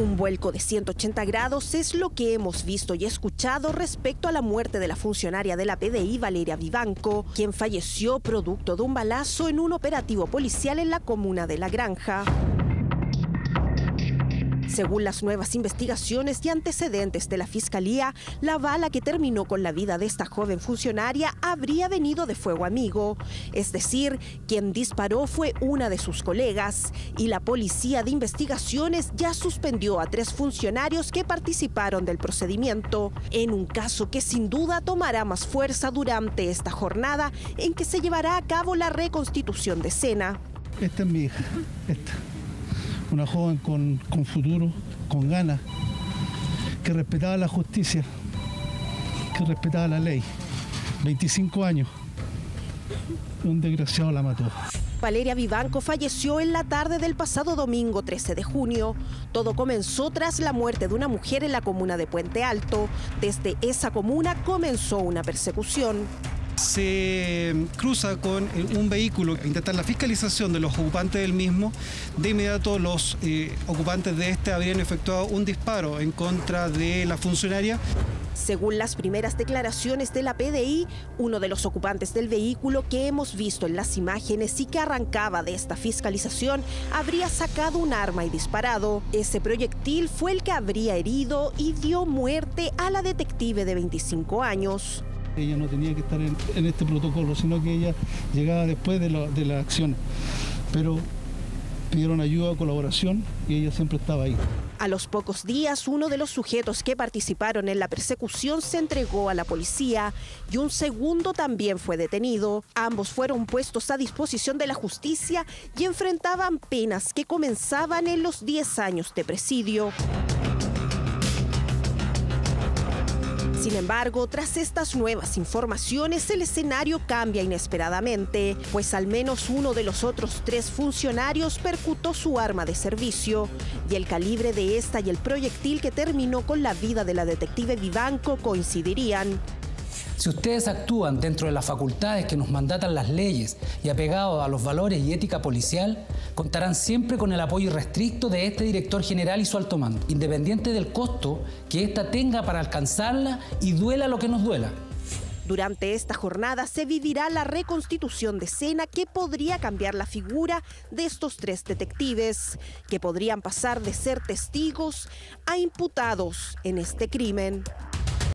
Un vuelco de 180 grados es lo que hemos visto y escuchado respecto a la muerte de la funcionaria de la PDI, Valeria Vivanco, quien falleció producto de un balazo en un operativo policial en la comuna de La Granja. Según las nuevas investigaciones y antecedentes de la Fiscalía, la bala que terminó con la vida de esta joven funcionaria habría venido de fuego amigo. Es decir, quien disparó fue una de sus colegas y la Policía de Investigaciones ya suspendió a tres funcionarios que participaron del procedimiento, en un caso que sin duda tomará más fuerza durante esta jornada en que se llevará a cabo la reconstitución de Sena. Esta es mi hija, esta una joven con, futuro, con ganas, que respetaba la justicia, que respetaba la ley. 25 años. Un desgraciado la mató. Valeria Vivanco falleció en la tarde del pasado domingo 13 de junio. Todo comenzó tras la muerte de una mujer en la comuna de Puente Alto. Desde esa comuna comenzó una persecución se cruza con eh, un vehículo que intentar la fiscalización de los ocupantes del mismo, de inmediato los eh, ocupantes de este habrían efectuado un disparo en contra de la funcionaria. Según las primeras declaraciones de la PDI, uno de los ocupantes del vehículo que hemos visto en las imágenes y que arrancaba de esta fiscalización habría sacado un arma y disparado. Ese proyectil fue el que habría herido y dio muerte a la detective de 25 años. Ella no tenía que estar en, este protocolo, sino que ella llegaba después de la, acción. Pero pidieron ayuda, colaboración y ella siempre estaba ahí. A los pocos días, uno de los sujetos que participaron en la persecución se entregó a la policía y un segundo también fue detenido. Ambos fueron puestos a disposición de la justicia y enfrentaban penas que comenzaban en los 10 años de presidio. Sin embargo, tras estas nuevas informaciones, el escenario cambia inesperadamente, pues al menos uno de los otros tres funcionarios percutó su arma de servicio y el calibre de esta y el proyectil que terminó con la vida de la detective Vivanco coincidirían. Si ustedes actúan dentro de las facultades que nos mandatan las leyes y apegados a los valores y ética policial, contarán siempre con el apoyo irrestricto de este director general y su alto mando, independiente del costo que ésta tenga para alcanzarla y duela lo que nos duela. Durante esta jornada se vivirá la reconstitución de escena que podría cambiar la figura de estos tres detectives, que podrían pasar de ser testigos a imputados en este crimen.